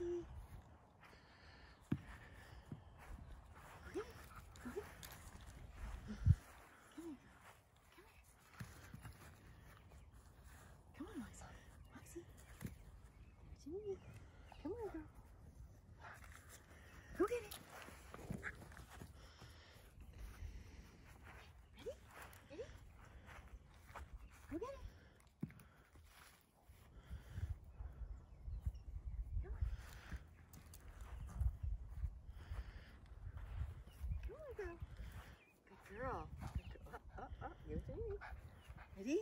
Here. Come on, Moxie. Moxie. Come on, girl. Go get it. Ready? Ready? Go get it. Come on. Good girl. Good girl. Oh, oh, oh. Give it. Ready?